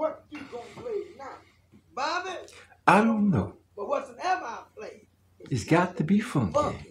What you gonna play now? Bobby? I don't know. But whatsoever I play, it's got to be funky. funky.